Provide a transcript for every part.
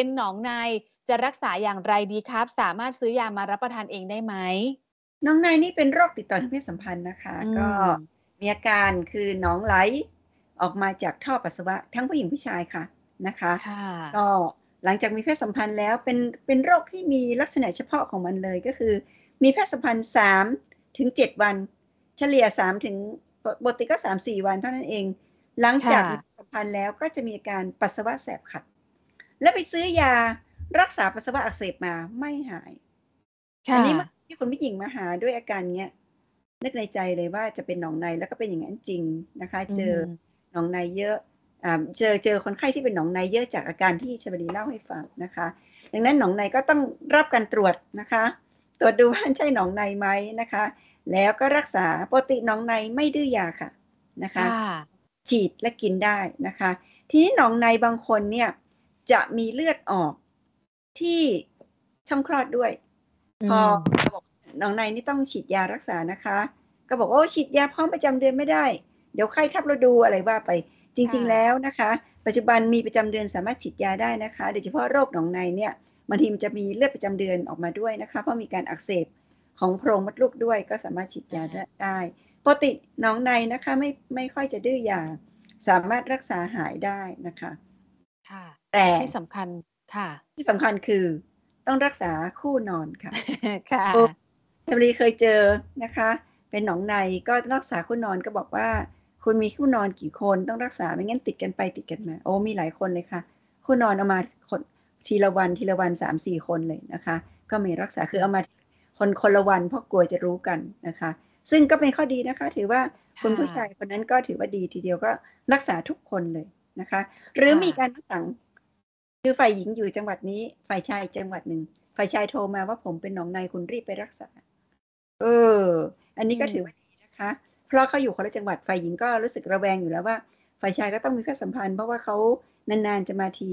เป็นหนองในจะรักษาอย่างไรดีครับ สามารถซื้อยามารับประทานเองได้ไหมน้องในนี่เป็นโรคติดต่อทางเพศสัมพันธ์นะคะอืมก็มีอาการคือหนองไหลออกมาจากท่อปัสสาวะทั้งผู้หญิงผู้ชายค่ะนะคะค่ะก็หลังจากมีเพศสัมพันธ์แล้วเป็นเป็นโรคที่มีลักษณะเฉพาะของมันเลยก็คือ มีเพศสัมพันธ์สามถึงเจ็ดวัน เฉลี่ยสามถึงปกติก็สามสี่วันเท่านั้นเอง หลังจากมีค่ะเพศสัมพันธ์แล้วก็จะมีอาการปัสสาวะแสบขัด แล้วไปซื้อยารักษาปัสสาวะอักเสบมาไม่หายค่ะอันี้เมื่อที่คุณผู้หญิงมาหาด้วยอาการเนี้ยนึกในใจเลยว่าจะเป็นหนองในแล้วก็เป็นอย่างนั้นจริงนะคะ เจออมหนองในเยอะอ่าเจอเจอคนไข้ที่เป็นหนองในเยอะจากอาการที่ชบดีเล่าให้ฟังนะคะ ดังนั้นหนองในก็ต้องรับการตรวจนะคะ ตรวจดูว่าใช่หนองในไหมนะคะ แล้วก็รักษาปกติหนองในไม่ดื้อยาค่ะนะคะค่ะฉีดและกินได้นะคะ ทีนี้หนองในบางคนเนี่ย จะมีเลือดออกที่ช่องคลอดด้วย พอมบอกหนองในนี่ต้องฉีดยารักษานะคะ ก็บอกว่าโอ้ฉีดยาพร้อมประจำเดือนไม่ได้ เดี๋ยวไข้ทับฤดูอะไรว่าไปจริงค่ะๆแล้วนะคะ ปัจจุบันมีประจำเดือนสามารถฉีดยาได้นะคะโดยเฉพาะโรคหนองในเนี่ยบางทีมันจะมีเลือดประจำเดือนออกมาด้วยนะคะ เพราะมีการอักเสบของโพรงมดลูกด้วยก็สามารถฉีดยาได้ได้ปกติหนองในนะคะไม่ไม่ค่อยจะดื้อยาสามารถรักษาหายได้นะคะ ค่ะ แต่ที่สำคัญค่ะ ที่สำคัญคือต้องรักษาคู่นอนค่ะ ค่ะโอ้ชมรีเคยเจอนะคะ เป็นหนองในก็รักษาคู่นอนก็บอกว่า คุณมีคู่นอนกี่คนต้องรักษาไม่งั้นติดกันไปติดกันมา โอ้มีหลายคนเลยค่ะ คู่นอนเอามาคนทีละวันทีละวันสามสี่คนเลยนะคะ ก็ไม่รักษาคือเอามาคนคนละวันเพราะกลัวจะรู้กันนะคะ ซึ่งก็เป็นข้อดีนะคะ ถือว่าคุณค่ะผู้ชายคนนั้นก็ถือว่าดีทีเดียวก็รักษาทุกคนเลย นะคะ หรือค่ะมีการสั่งคือฝ่ายหญิงอยู่จังหวัดนี้ ฝ่ายชายจังหวัดหนึ่งฝ่ายชายโทรมาว่าผมเป็นหนองในคุณรีบไปรักษา เออ อันนี้ก็อืมถือว่าดีนะคะ เพราะเขาอยู่คนละจังหวัดฝ่ายหญิงก็รู้สึกระแวงอยู่แล้วว่า ฝ่ายชายก็ต้องมีเพศสัมพันธ์เพราะว่าเขานานๆจะมาที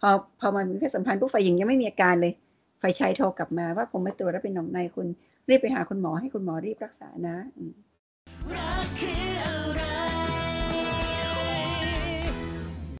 พอพอมามีเพศสัมพันธ์ปุ๊บฝ่ายหญิงยังไม่มีอาการเลย ฝ่ายชายโทรกลับมาว่าผมไปตรวจแล้วเป็นหนองในคุณรีบไปหาคุณหมอให้คุณหมอรีบรักษานะอืมรักคือ